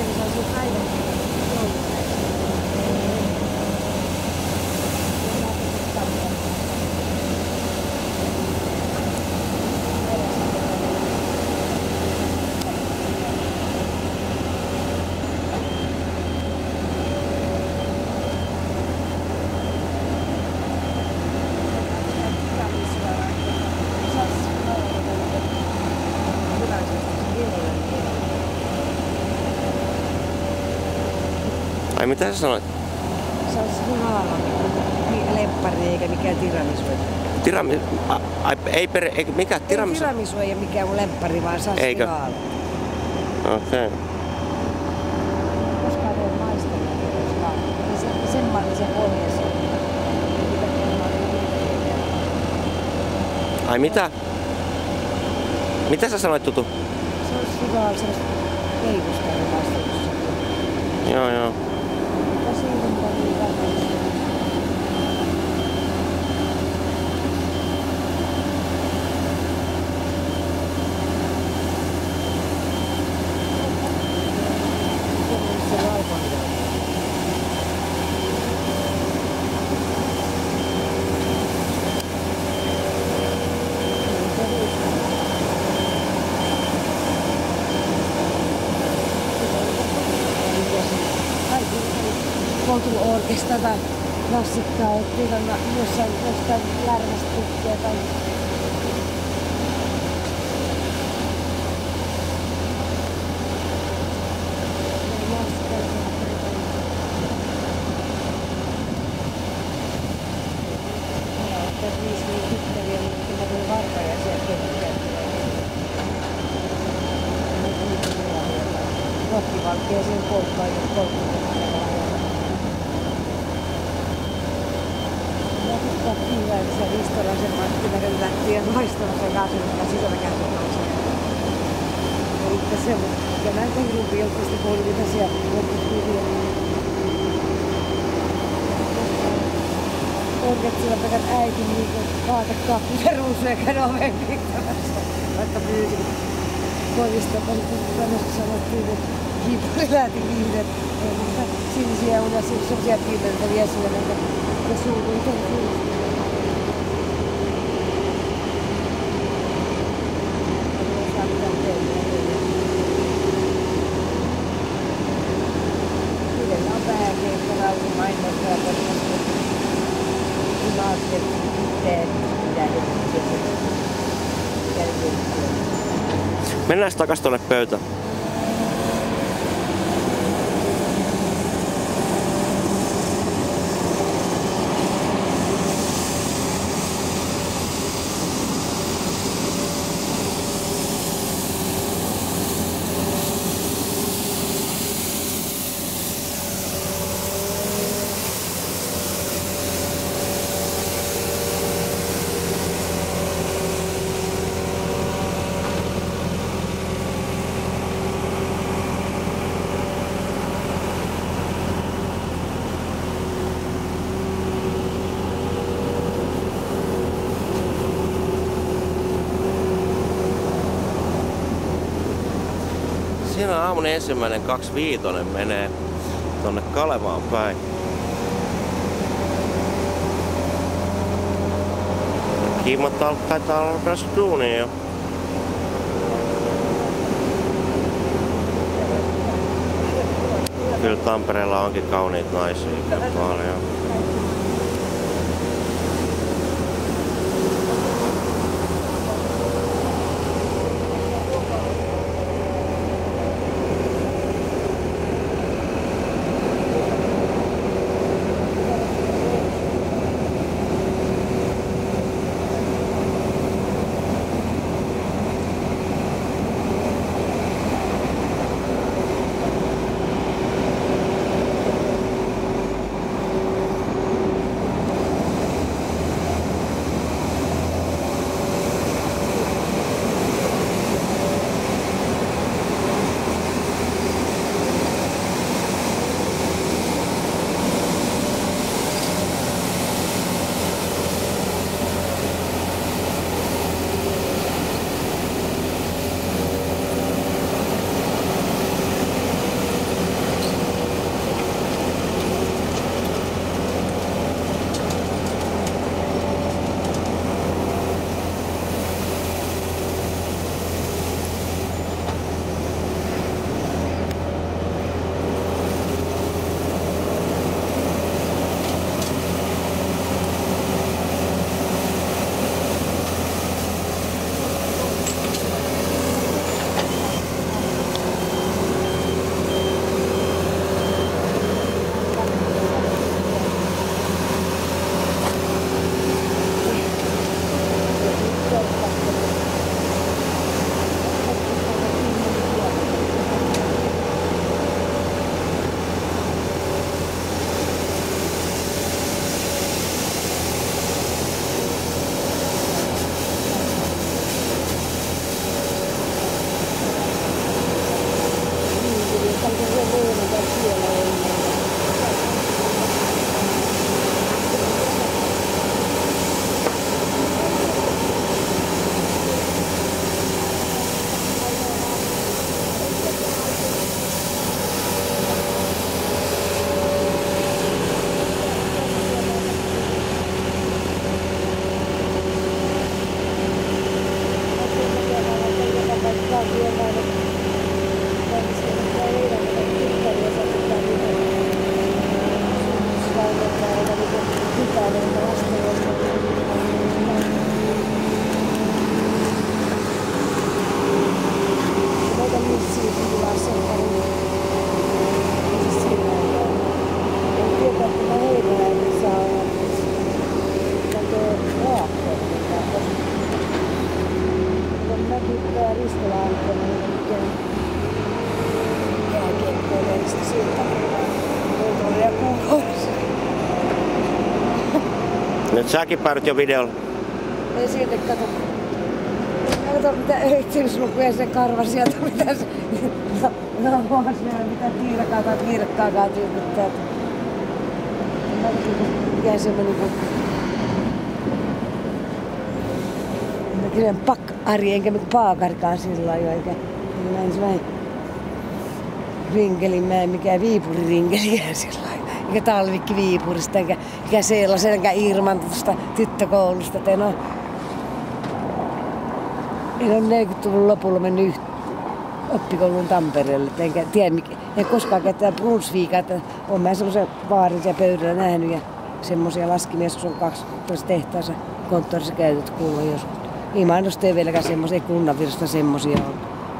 这个时候去拍的。Mitä sä sanoit? Se on sinun alalla niin lemppari eikä mikään tiramisu. Tirami... A, ai, ei per... Eikö mikä tiramisu? Ei tiramisu ei ole mikään mun lemppari, vaan se on Eikö? Okei. Okay. Koskaan ei ole maistanut. Niin se, sen mallisen pohjassa. Ai mitä? Mitä sä sanoit Tutu? Se on alalla sellaista leivusta on maistettu. Joo joo. Mutta siinä on niin vähän. Se laivon orkesta tai klassikkaa, ettei tämä jossain jostain lärvästä tykkää tai Rokkivalkea siinä polttoaine polttoaine. Kiiväisessä Ristolaisen Marttinen lähtien loistamassa kasvista sisällä käsittelyssä. Eli se on, ja näitä grupijoukkoista kuuli, mitä siellä loppukuvia. Orketsilla pekat äiti niin kaata kahvia ruusuja oven pitämässä. Vaikka pyysin kodista, kun tämmöistä sanottiin, että kiipuli lähti viihdet. Sinisiä unia, semmoisia piirteitä siellä, ja suutuin sen Mennään takas tuonne pöytään. Siinä aamun ensimmäinen 25 menee tonne Kalevaan päin. Kimmo taitaa olla päässyt duuniin jo. Kyllä Tampereella onkin kauniit naisia paljon. Säkin päädyt jo videolla. Ei sinne kato. Kato mitä yksityislukuja se karva sieltä, mitä se... No, no onhan siellä mitä tiirakaa tai. Mä katsoin, mikä se meni kun... Mä kirjan pak-ari, enkä mikä paakarikaan sillä lailla, eikä... Mä en sellainen rinkelin, mä en mikään viipuririnkelikään sillä. Eikä talvikki Viipurista, eikä, eikä sellaisen, eikä Irman tuosta tyttökoulusta. Et en ole, en ole 40-luvun lopulla mennyt yht, Tampereelle. Et enkä tiedä, mikä, en koskaan ketään Brunsviikaa, että olen mä semmoisen baarin ja pöydällä nähnyt ja semmoisia laskimia, joskus on kaksi tuossa tehtaassa konttorissa käytetty kuulla joskus. Ei mainosta ei vieläkään semmoisia kunnanvirsta semmoisia on.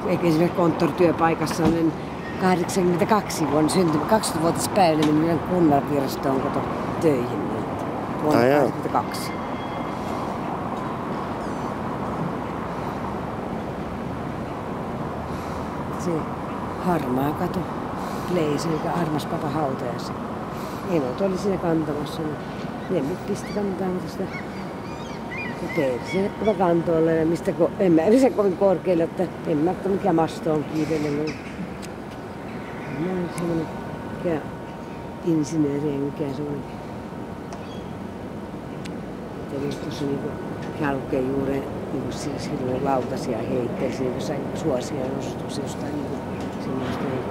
Eikä esimerkiksi konttorityöpaikassa olen 82 vuonna syntynyt, 20-vuotispäivänä niin minä kunnanvirastoon kato töihin. Niin vuonna Ai jaa. 82. Se harmaa kato, Leisi, joka armas papa hautajassa. Emot oli siinä kantamassa, niin Lemmit pisti kantamaan sitä ja tein sen kantoille, ja mistä ko, en mä se kovin korkealle, että en mä ottanut mikä masto on kiinni. Semmoinen mikä insinööri, mikä semmoinen. Eli tuossa niinku jalkeen juureen niinku si- silloin lautasia heitteisiin, niin jossain suosia nostuksia jostain niinku semmoista niinku.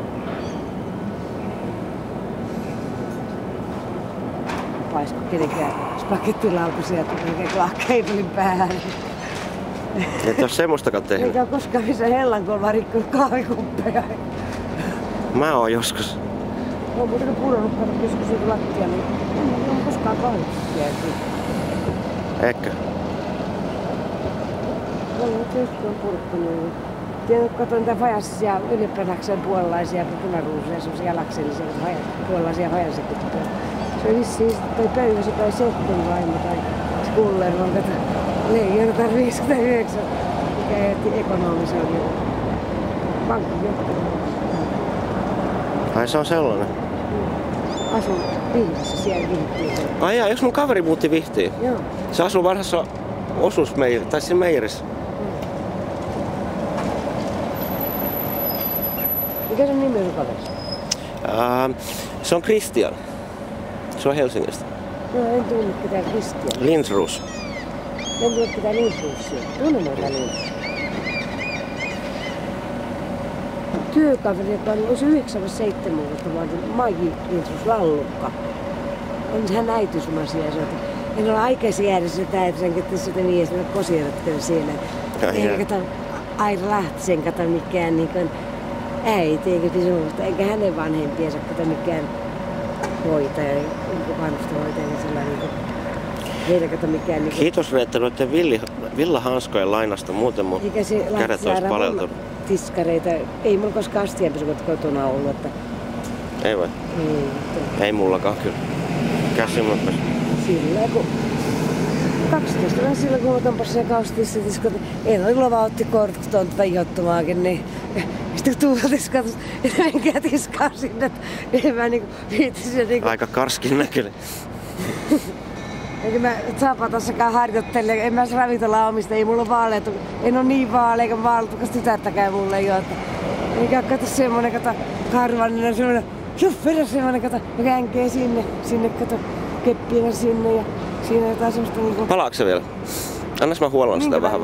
Paisko kenenkään spagettilaukusia, että mikä klahkeipelin päähän. Et ole semmoistakaan tehnyt. Eikä ole koskaan missä hellankolma rikkonut kahvikuppeja. Mä oon joskus. Mä oon muuten pudonnut kato joskus lattia, niin en ole koskaan kahvikuppeja. Ehkä. Mä oon nyt joskus on purkkanut. niin Tiedät, katsoin niitä fajanssia ylipäätäkseen puolalaisia punaruusuja, semmosia laksellisia puolalaisia fajanssikuppeja. Se on vissiin toi Pöyhösen tai Setten vaimo tai Skullerman tätä Leijonata 59, mikä jätti ekonomisen oli pankkijohtaja. Ai se on sellainen. Asun Vihdissä siellä Vihdissä. Ai jaa, jos mun kaveri muutti Vihtiin. Joo. Se asuu vanhassa osuusmeiri, tai siinä meirissä. Mikä sun nimi on sun kaverissa? Ää, se on Christian. Se on Helsingistä. No en tunne ketään Kristian. Linsrus. En tunne ketään Lindruusia. Tunne muuta Lindruusia. Työkaveri, joka on olisi 97 vuotta vanha, Maiji Lindruus Lallukka. On hän äitysmaisia ja En ole aikaisin jäädä sitä, että sen kettä sitä miestä kosierat siellä. Eikä kato Aira Lahtisen kato mikään niin kuin äiti, eikä pisusta, eikä hänen vanhempiensa kato mikään hoitaja, niin vanhustenhoitaja, niin sellainen niin heillä kato mikään niin kuin, Kiitos Reetta noiden villi, villahanskojen lainasta, muuten mun eikä se kädet olisi paleltunut. tiskareita, ei mulla koskaan astianpesukot kotona ollut, että Ei vai? ei, että Ei mullakaan kyllä. Käsi mun sillä kun 12 vuonna silloin, kun tompasin sen kaustissa tiskot, en ole luva otti kortit tuon tajottomaakin, niin sitten tuutis katos, että menkää tiskaa sinne, että en mä niinku viittisi niinku, Aika karskin näköinen. eikä mä Zapatassakaan harjoittele, en mä ravintola omista, ei mulla ole vaaleita, en ole niin vaaleja, eikä vaaleitukas tytärtäkään mulle jo, että eikä kato semmonen, kato karvallinen semmonen, juh, vedä semmonen, kato, ja känkee sinne, sinne, kato, keppinä sinne ja siinä jotain semmoista niinku, Palaako se vielä? Annas mä huollon sitä vähän